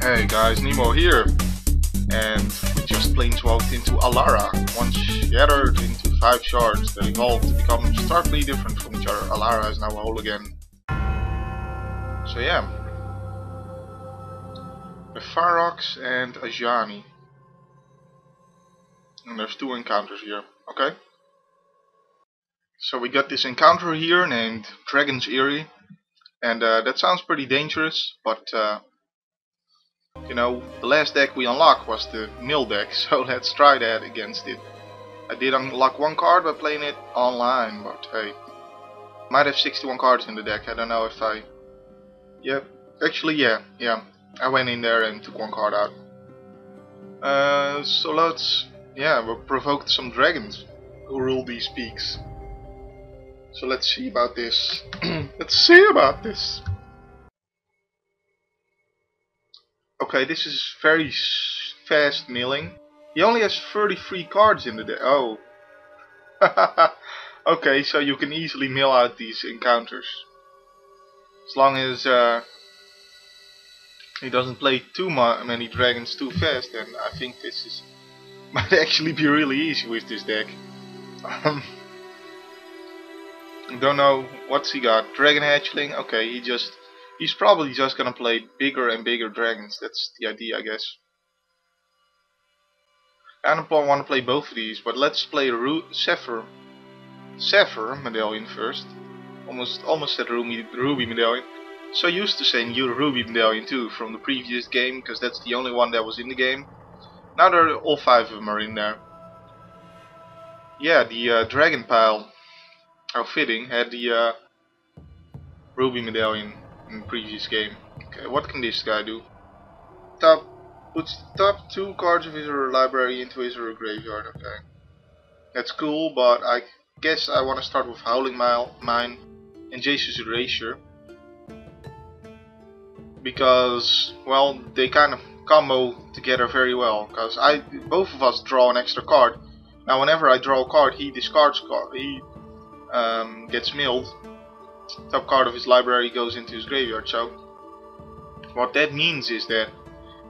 Hey guys, Nemo here. And we just planeswalked into Alara. once shattered into five shards that evolved to become starkly different from each other. Alara is now whole again. So yeah. The Farox and Ajani. And there's two encounters here. Okay. So we got this encounter here named Dragon's Aerie. And uh, that sounds pretty dangerous, but uh, you know, the last deck we unlocked was the nil deck, so let's try that against it. I did unlock one card by playing it online, but hey, might have 61 cards in the deck. I don't know if I. Yeah, actually, yeah, yeah. I went in there and took one card out. Uh, so let's, yeah, we provoked some dragons who rule these peaks. So let's see about this. let's see about this. Okay, this is very fast milling. He only has 33 cards in the deck. Oh. okay, so you can easily mill out these encounters. As long as uh, he doesn't play too many dragons too fast, then I think this is might actually be really easy with this deck. Um, don't know what's he got. Dragon Hatchling? Okay, he just he's probably just gonna play bigger and bigger dragons. That's the idea, I guess. I don't want to play both of these, but let's play Ru Sapphire. Sapphire medallion first. Almost almost said Ruby, Ruby medallion. So used to saying you Ruby medallion too from the previous game, because that's the only one that was in the game. Now there are all five of them are in there. Yeah, the uh, dragon pile how fitting, had the uh, Ruby medallion in the previous game. Okay, what can this guy do? Top puts top two cards of his or library into his or graveyard. Okay, that's cool, but I guess I want to start with Howling Mile, Mine and Jace's Erasure because well they kind of combo together very well because I both of us draw an extra card. Now whenever I draw a card, he discards card. He um, gets milled, top card of his library goes into his graveyard. So what that means is that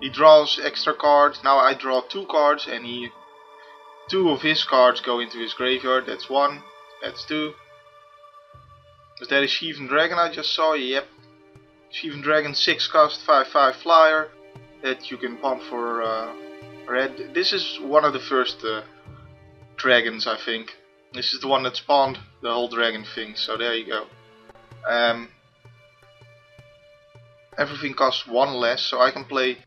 he draws extra cards. Now I draw two cards and he two of his cards go into his graveyard. That's one. That's two. Is that a Shivan Dragon I just saw? Yep. Shivan Dragon 6 cost 5 5 flyer that you can pump for uh, red. This is one of the first uh, dragons I think. This is the one that spawned the whole dragon thing, so there you go. Um, everything costs one less, so I can play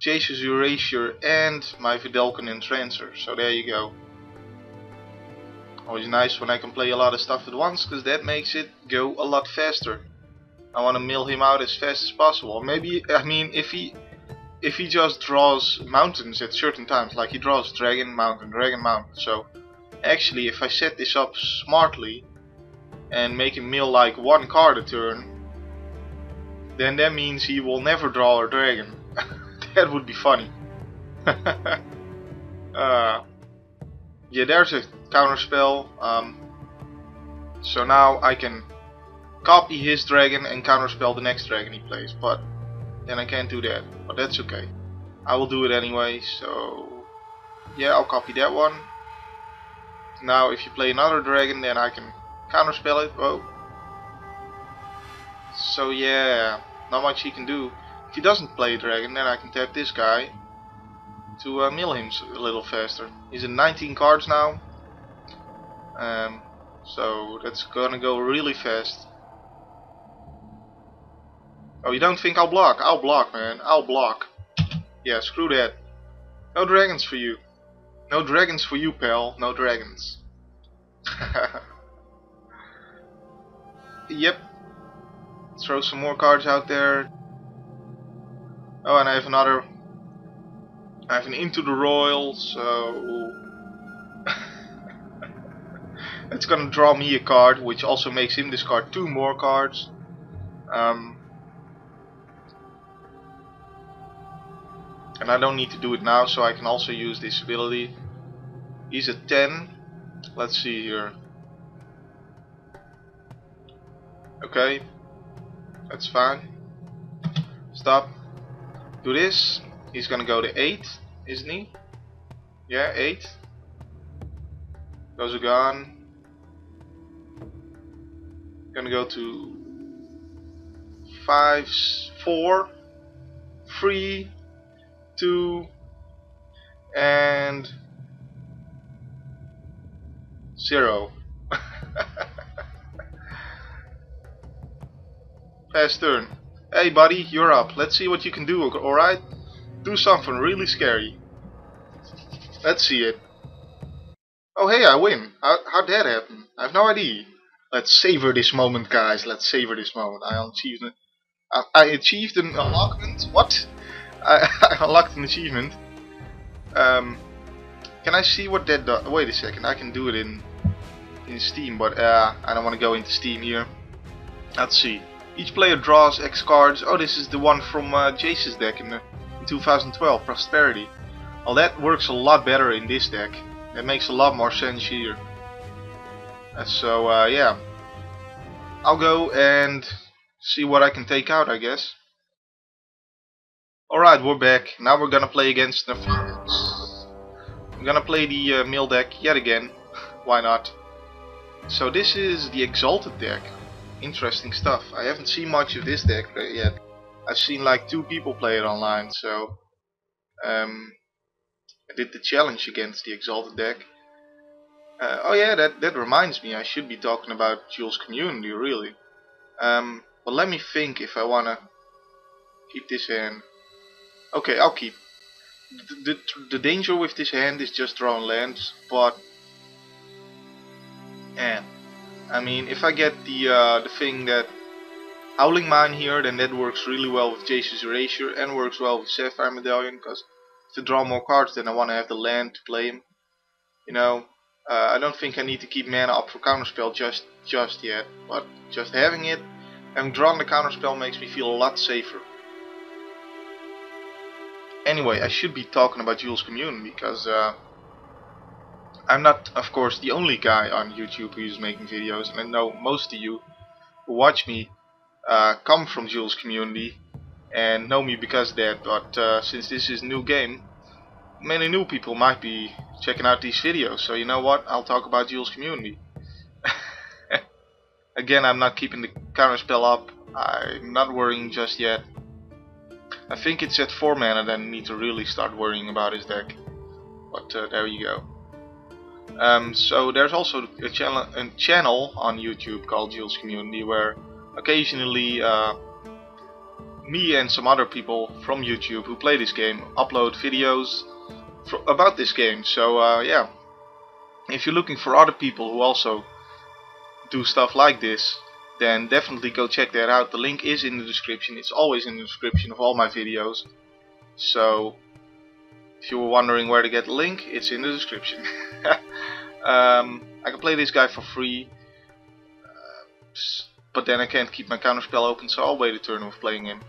Jace's Erasure and my Vedalken Entrancer, so there you go. Always nice when I can play a lot of stuff at once, because that makes it go a lot faster. I want to mill him out as fast as possible. Maybe, I mean, if he if he just draws mountains at certain times, like he draws Dragon Mountain, Dragon Mountain, so Actually, if I set this up smartly and make him mill like one card a turn, then that means he will never draw a dragon. that would be funny. uh, yeah, there's a counterspell. Um, so now I can copy his dragon and counterspell the next dragon he plays, but then I can't do that. But that's okay. I will do it anyway, so yeah, I'll copy that one. Now if you play another dragon then I can counterspell it. Whoa. So yeah, not much he can do. If he doesn't play dragon then I can tap this guy to uh, mill him a little faster. He's in 19 cards now. Um, so that's gonna go really fast. Oh, you don't think I'll block? I'll block, man. I'll block. Yeah, screw that. No dragons for you. No dragons for you, pal. No dragons. yep. Throw some more cards out there. Oh, and I have another. I have an Into the Roil, so. it's gonna draw me a card, which also makes him discard two more cards. Um, and I don't need to do it now so I can also use this ability he's a 10 let's see here okay that's fine stop do this. He's gonna go to 8, isn't he? Yeah, 8. Those are gone. Gonna go to 5, 4, 3, 2, and 0. Fast turn. Hey buddy, you're up. Let's see what you can do, alright? Do something really scary. Let's see it. Oh hey, I win. How, how'd that happen? I have no idea. Let's savor this moment, guys. Let's savor this moment. I achieved an, I, I achieved an unlockment. What? I, I unlocked an achievement. Um, can I see what that does? Wait a second. I can do it in in Steam, but uh, I don't want to go into Steam here. Let's see. Each player draws X cards. Oh, this is the one from uh, Jace's deck in, in 2012, Prosperity. Well, that works a lot better in this deck. It makes a lot more sense here. Uh, so, uh, yeah. I'll go and see what I can take out, I guess. Alright, we're back. Now we're gonna play against the. I'm gonna play the uh, mill deck yet again. Why not? So this is the Exalted deck interesting stuff. I haven't seen much of this deck yet. I've seen like two people play it online, so um, I did the challenge against the Exalted deck. Uh, oh yeah, that that reminds me. I should be talking about Duels Community really. Um, but let me think if I wanna keep this hand. Okay, I'll keep. The, the, the danger with this hand is just drawing lands, but and I mean, if I get the uh, the thing that Howling Mine here, then that works really well with Jace's Erasure and works well with Sapphire Medallion, because to draw more cards, then I want to have the land to play him. You know, uh, I don't think I need to keep mana up for counterspell just just yet, but just having it, having drawn the counterspell makes me feel a lot safer. Anyway, I should be talking about Duels Commune, because uh, I'm not, of course, the only guy on YouTube who is making videos, and I know most of you who watch me uh, come from Duels community and know me because of that, but uh, since this is a new game, many new people might be checking out these videos, so you know what, I'll talk about Jules community. Again, I'm not keeping the counterspell up, I'm not worrying just yet. I think it's at 4 mana that I need to really start worrying about his deck. But uh, there you go. Um, so there's also a channel, a channel on YouTube called Duels Community where occasionally uh, me and some other people from YouTube who play this game upload videos about this game. So uh, yeah, if you're looking for other people who also do stuff like this, then definitely go check that out. The link is in the description. It's always in the description of all my videos. So if you were wondering where to get the link, it's in the description. um, I can play this guy for free, uh, but then I can't keep my counterspell open, so I'll wait a turn with playing him.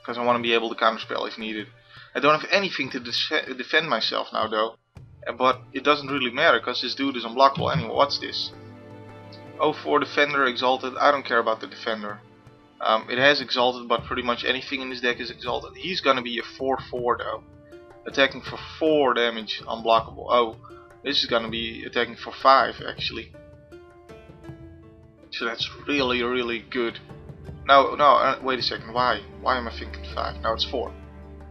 Because I want to be able to counterspell if needed. I don't have anything to defend myself now though. Uh, but it doesn't really matter, because this dude is unblockable anyway. What's this? Oh, for Defender, Exalted. I don't care about the Defender. Um, it has Exalted, but pretty much anything in this deck is Exalted. He's gonna be a 4-4 though attacking for 4 damage unblockable. Oh, this is gonna be attacking for 5 actually. So that's really really good. No, no, uh, wait a second, why? Why am I thinking 5? Now it's 4.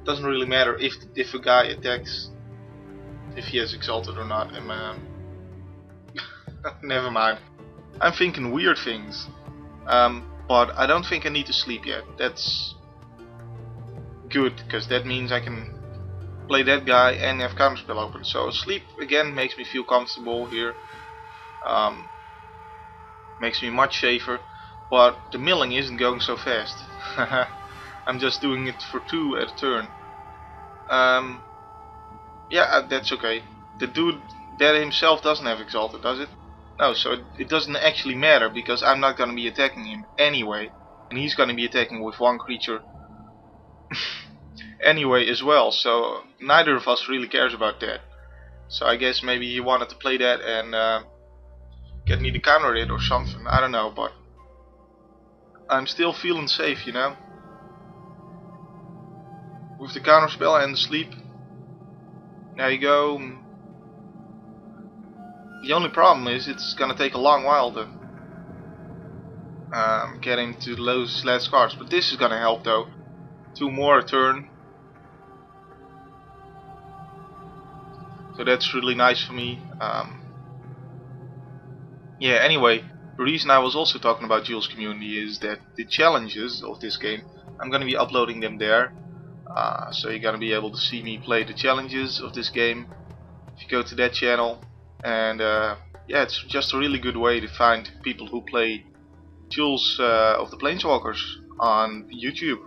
Doesn't really matter if if a guy attacks, if he has exalted or not. And um, never mind. I'm thinking weird things. Um, but I don't think I need to sleep yet. That's good, because that means I can play that guy and have counterspell open. So sleep again makes me feel comfortable here. Um, makes me much safer. But the milling isn't going so fast. I'm just doing it for two at a turn. Um, yeah, uh, that's okay. The dude that himself doesn't have exalted, does it? No, so it, it doesn't actually matter because I'm not gonna be attacking him anyway. And he's gonna be attacking with one creature anyway as well, so neither of us really cares about that. So I guess maybe he wanted to play that and uh, get me to counter it or something, I don't know, but I'm still feeling safe, you know. with the counterspell and the sleep. There you go. The only problem is it's gonna take a long while to um, get into those last cards, but this is gonna help though. Two more a turn. So that's really nice for me. Um, yeah, anyway, the reason I was also talking about Duels Community is that the challenges of this game, I'm going to be uploading them there. Uh, so you're going to be able to see me play the challenges of this game if you go to that channel. And uh, yeah, it's just a really good way to find people who play Duels uh, of the Planeswalkers on YouTube.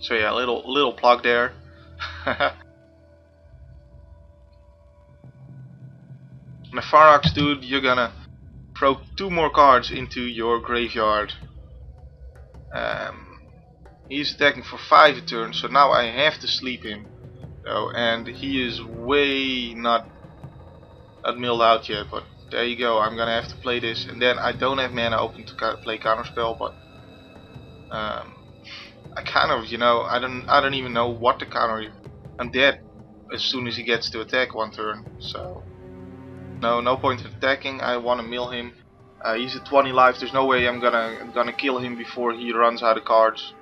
So yeah, little little plug there. Nefarox dude, you're gonna throw two more cards into your graveyard. Um, he's attacking for five turns, so now I have to sleep him. So, and he is way not, not milled out yet, but there you go. I'm gonna have to play this, and then I don't have mana open to play counterspell, but um, I kind of, you know, I don't, I don't even know what to counter. I'm dead as soon as he gets to attack one turn, so. No, no point in attacking. I want to mill him. Uh, he's at 20 life. There's no way I'm gonna gonna kill him before he runs out of cards.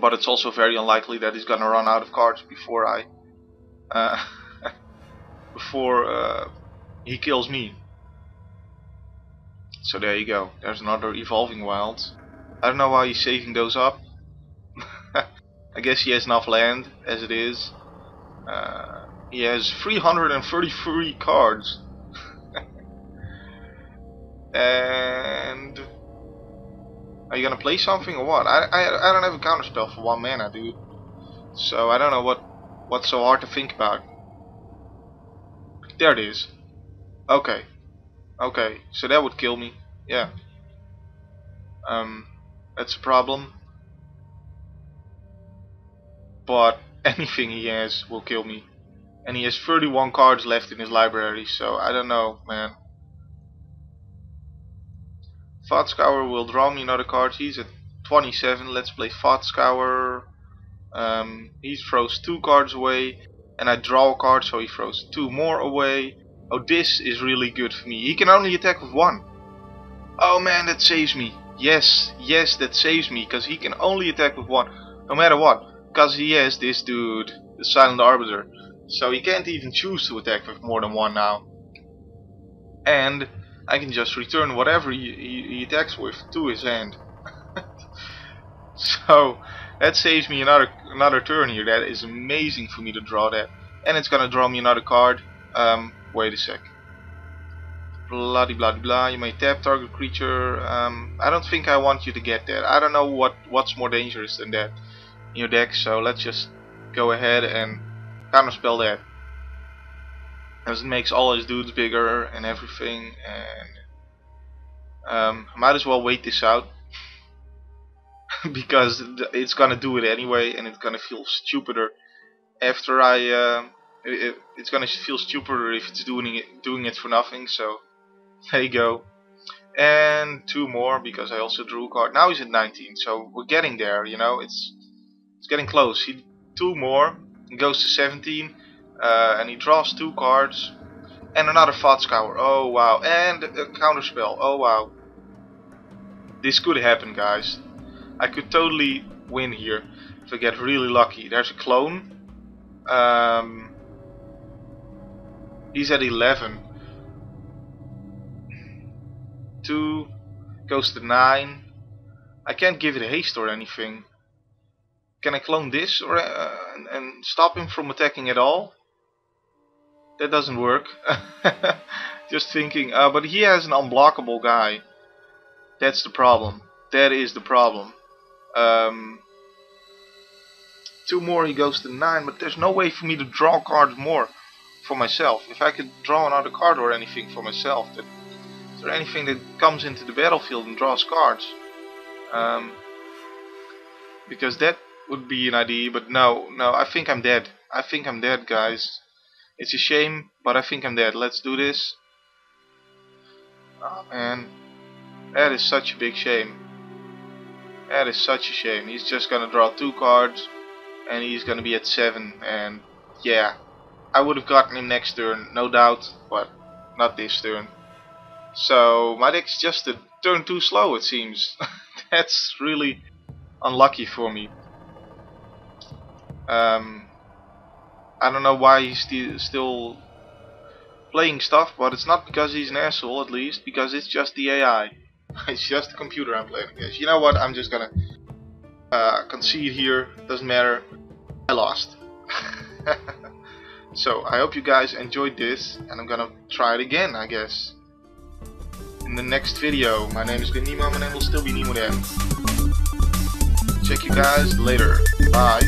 But it's also very unlikely that he's gonna run out of cards before I uh, before uh, he kills me. So there you go. There's another evolving wild. I don't know why he's saving those up. I guess he has enough land as it is. Uh, he has 333 cards. and are you gonna play something or what? I, I I don't have a counter counterspell for one mana, dude. So I don't know what what's so hard to think about. There it is. Okay. Okay, so that would kill me. Yeah. Um, that's a problem. But anything he has will kill me. And he has 31 cards left in his library, so I don't know, man. Thoughtscour will draw me another card. He's at 27. Let's play Thoughtscour. Um, he throws two cards away, and I draw a card, so he throws two more away. Oh, this is really good for me. He can only attack with one. Oh man, that saves me. Yes, yes, that saves me, because he can only attack with one, no matter what. Because he has this dude, the Silent Arbiter. So he can't even choose to attack with more than one now. And I can just return whatever he, he, he attacks with to his hand. so that saves me another another turn here. That is amazing for me to draw that. And it's gonna draw me another card. Um, wait a sec. Bloody bloody blah. You may tap target creature. Um, I don't think I want you to get that. I don't know what what's more dangerous than that in your deck. So let's just go ahead and counterspell that. As it makes all his dudes bigger and everything and um, might as well wait this out. Because it's gonna do it anyway and it's gonna feel stupider after I uh, it, it's gonna feel stupider if it's doing it doing it for nothing so there you go. And two more because I also drew a card. Now he's at 19 so we're getting there you know? It's it's getting close. He two more he goes to 17 uh, and he draws two cards and another Thoughtscour. Oh wow, and a counterspell. Oh wow. This could happen, guys. I could totally win here if I get really lucky. There's a clone. Um, he's at 11. 2 goes to 9. I can't give it haste or anything. Can I clone this or uh, and, and stop him from attacking at all? That doesn't work. Just thinking, uh, but he has an unblockable guy. That's the problem. That is the problem. Um, two more, he goes to nine, but there's no way for me to draw cards more for myself. If I could draw another card or anything for myself, that, is there anything that comes into the battlefield and draws cards? Um, because that would be an idea, but no, no, I think I'm dead. I think I'm dead, guys. It's a shame, but I think I'm dead. Let's do this. Oh man, that is such a big shame. That is such a shame. He's just gonna draw two cards and he's gonna be at 7 and yeah, I would have gotten him next turn, no doubt, but not this turn. So my deck's just a turn too slow it seems. That's really unlucky for me. Um, I don't know why he's st still playing stuff, but it's not because he's an asshole at least, because it's just the AI. it's just the computer I'm playing against. You know what, I'm just gonna uh, concede here, doesn't matter, I lost. so, I hope you guys enjoyed this, and I'm gonna try it again, I guess. In the next video, my name is Nemo, and it will still be Nemo then. Check you guys later. Bye.